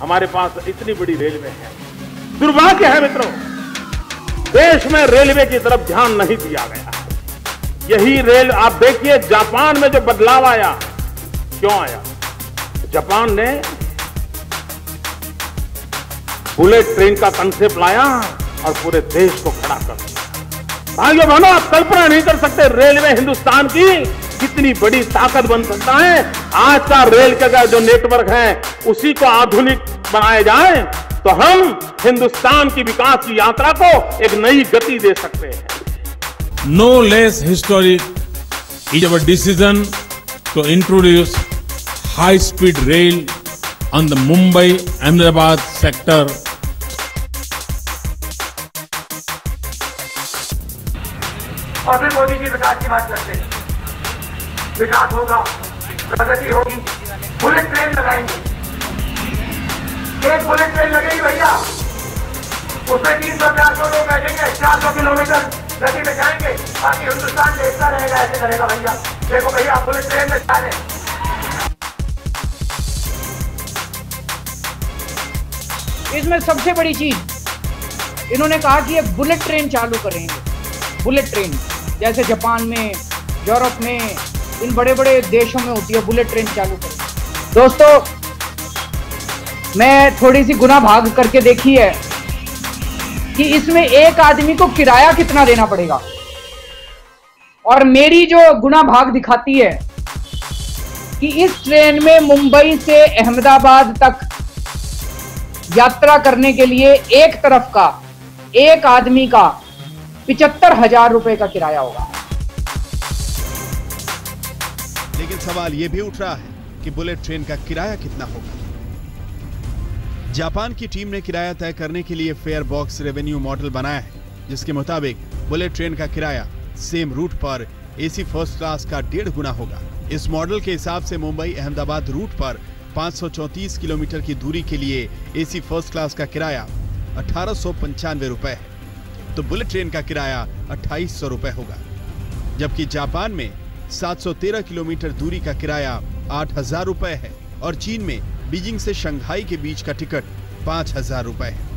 हमारे पास इतनी बड़ी रेलवे है। दुर्भाग्य है मित्रों, देश में रेलवे की तरफ़ ध्यान नहीं दिया गया। यही रेल आप देखिए, जापान में जो बदलाव आया, क्यों आया? जापान ने बुलेट ट्रेन का कंसेप्ट लाया और पूरे देश को खड़ा कर दिया। भाइयों बहनों, आप कल्पना नहीं कर सकते रेलवे हिंदुस्तान की कितनी बड़ी ताकत बन सकता है? आज का रेल का जो नेटवर्क है उसी को आधुनिक बनाया जाए तो हम हिंदुस्तान की विकास की यात्रा को एक नई गति दे सकते हैं। No less historic is our decision to introduce high-speed rail on the Mumbai-Ahmedabad sector. और फिर मोदी जी विकास की बात करते हैं। विकास होगा, प्रगति होगी बुलेट ट्रेन लगाएँगे। एक बुलेट ट्रेन लगेगी भैया। उसमें तीन सौ चार सौ लोग बैठेंगे, चार सौ किलोमीटर गति में जाएँगे, बाकी हिंदुस्तान देखता रहेगा, ऐसे करेगा भैया। देखो भैया बुलेट ट्रेन में जा रहे इसमें सबसे बड़ी चीज़, इन्होंने कहा कि ये बुलेट ट्रेन चालू करेंगे। बुलेट ट्रेन जैसे जापान में, यूरोप में इन बड़े बड़े देशों में होती है बुलेट ट्रेन चालू करेंगे दोस्तों, मैं थोड़ी सी गुना भाग करके देखी है कि इसमें एक आदमी को किराया कितना देना पड़ेगा। और मेरी जो गुना भाग दिखाती है कि इस ट्रेन में मुंबई से अहमदाबाद तक यात्रा करने के लिए एक तरफ़ का, एक आदमी का पिचहत्तर हज़ार रुपए का किराया होगा। लेकिन सवाल यह भी उठ रहा है कि बुलेट ट्रेन का किराया कितना होगा। जापान की टीम ने किराया तय करने के लिए फेयर बॉक्स रेवेन्यू मॉडल बनाया है, जिसके मुताबिक बुलेट ट्रेन का किराया सेम रूट पर एसी फ़र्स्ट क्लास का डेढ़ गुना होगा। इस मॉडल के हिसाब से मुंबई अहमदाबाद रूट पर 534 किलोमीटर की दूरी के लिए एसी फ़र्स्ट क्लास का किराया अठारह रुपए है। तो बुलेट ट्रेन का किराया अट्ठाईस रुपए होगा। जबकि जापान में 713 किलोमीटर दूरी का किराया आठ हज़ार रूपए है और चीन में बीजिंग से शंघाई के बीच का टिकट पाँच हज़ार रूपए है।